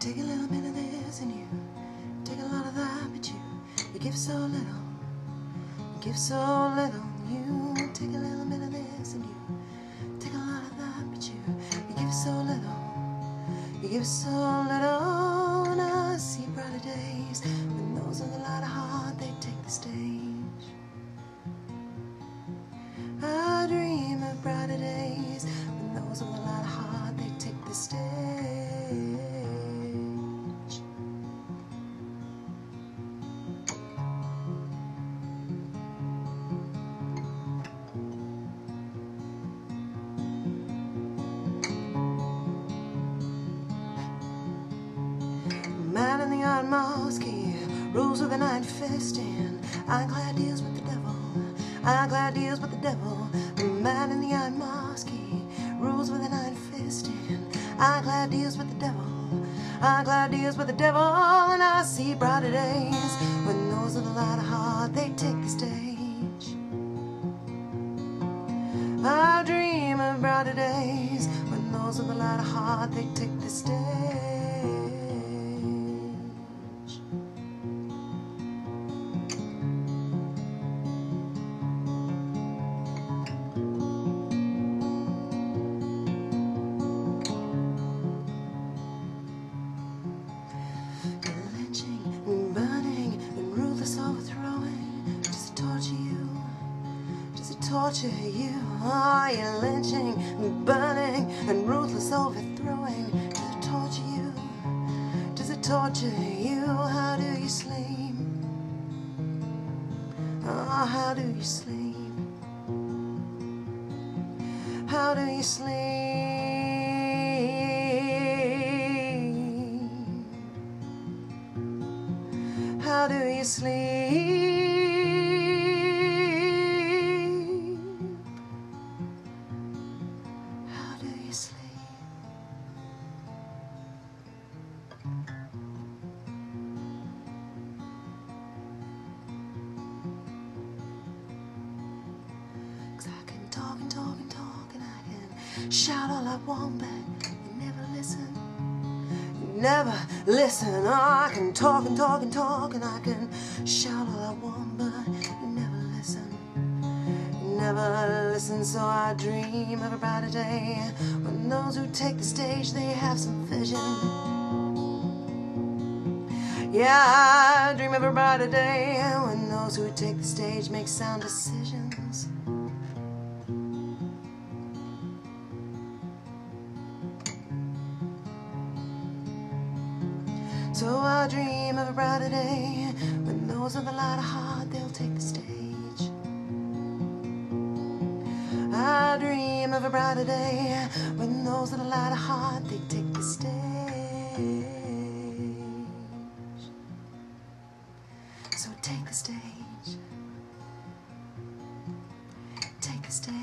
Take a little bit of this and you take a lot of that, but you, you give so little. You give so little. You take a little bit of this and you take a lot of that, but you, you give so little. Give so little. And I see brighter days when those are the lot of The iron mask, rules with an iron fist, and ironclad deals with the devil. Ironclad deals with the devil. Man in the iron mask, he rules with iron fist, and ironclad deals with the devil. Ironclad deals with the devil, and I see brighter days when those with a light of heart they take the stage. I dream of brighter days when those with a light of heart they take the stage. Torture you? Are you lynching and burning and ruthless overthrowing? Does it torture you? Does it torture you? How do you sleep? Oh, how do you sleep? How do you sleep? How do you sleep? Shout all I want, but you never listen. You never listen. Oh, I can talk and talk and talk and I can shout all I want, but you never listen. You never listen, so I dream of a brighter day when those who take the stage they have some vision. Yeah, I dream of a brighter day when those who take the stage make sound decisions. So I dream of a brighter day when those with a lot of heart they'll take the stage. I dream of a brighter day when those with a lot of heart they take the stage. So take the stage. Take the stage.